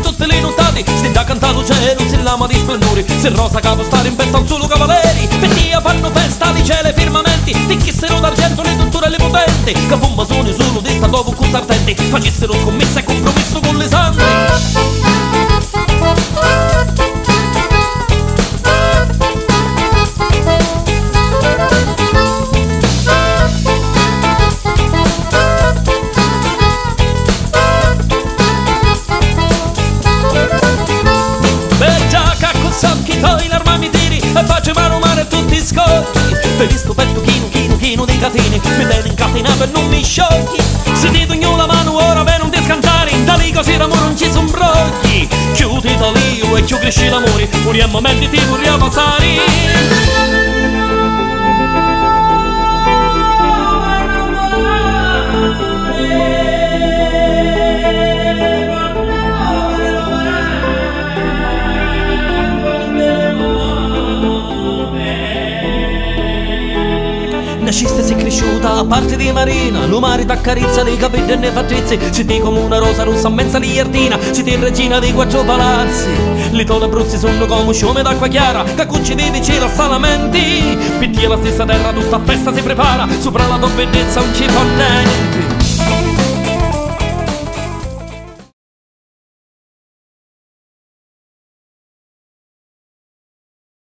tutte le notate Se da cantato cielo, se lama di splendore Se rosa capo stare in vetta al solo cavalieri Per dia fanno festa di cielo e firmamenti Di chi d'argento le torture le potenti Che bomba sono su visto petto chino chino chino di catene. Mi tieni incatenato e non mi sciogli Se ti togno la mano ora per non ti Da lì così l'amore non ci son brogli Chiudi da lì e cresce l'amore. Muriamo meglio ti vorremmo passare Nasciste sei cresciuta a parte di Marina. Lo mare t'accarezza dei capelli e ne fa trezze Si ti come una rosa rossa a mezza di giardina Si ti regina dei quattro palazzi. Le tole abruzzi sono come sciume d'acqua chiara. Che cucci vivi c'era salamenti. Pitti la stessa terra tutta a festa si prepara. Sopra la tua bellezza non ci niente